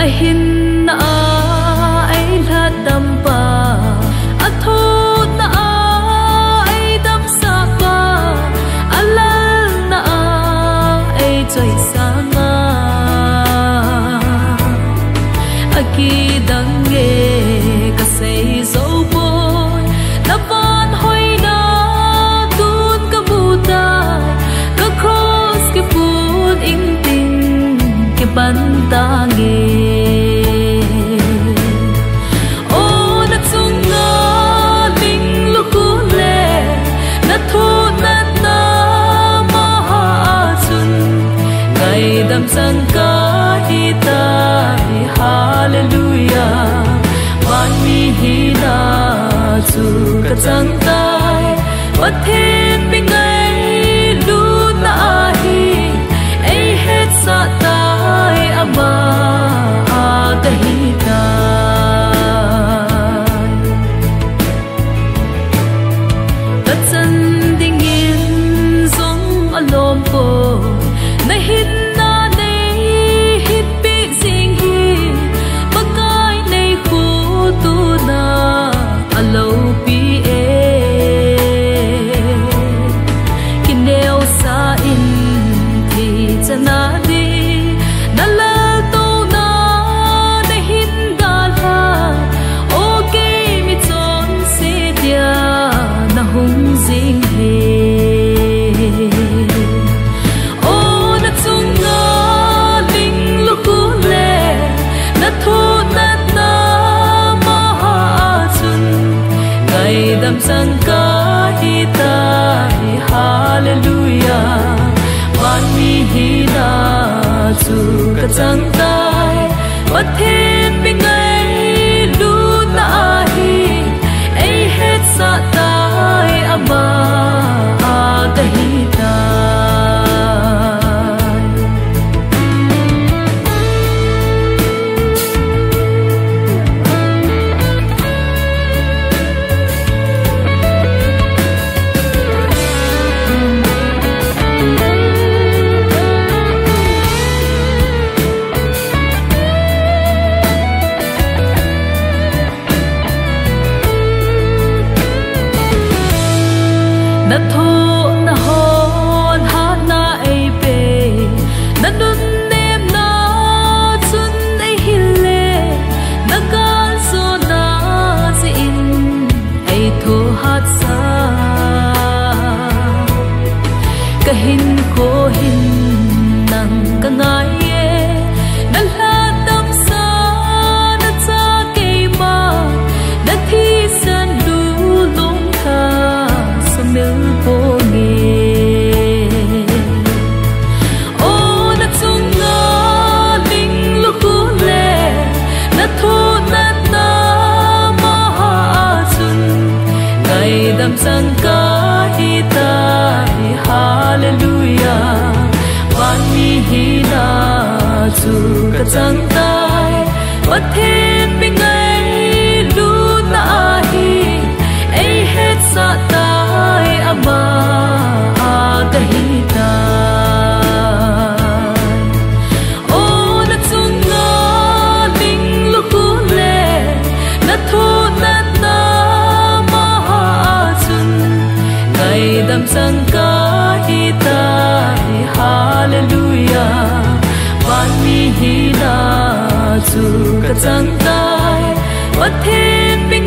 ai hin na ai la dam pa. A tho na ai dam sa pa. Alal na ai choi sa nga aki dang ge ka sei zo boy. Na van hoi na tun ka buta ka cross ke pun in tin ke ban ta ge dam sang ka hi ta hallelujah. Man mi hi na chu ka chang tai pathe na thu na hon ha na ai pe na nun nem na chun ai hille na kan so na si in ai thu hat sa ka hin ko hin nang ka ngai ngày đam sang ca hi ta hallelujah. Ban mi hi na chu ka chang tai. Wat thiên bình ngay lu na hi. Ai hết sa tai ama a ka hi ngày sang hi ta hallelujah ban mi hi na chu ka chang tai wat thiên bình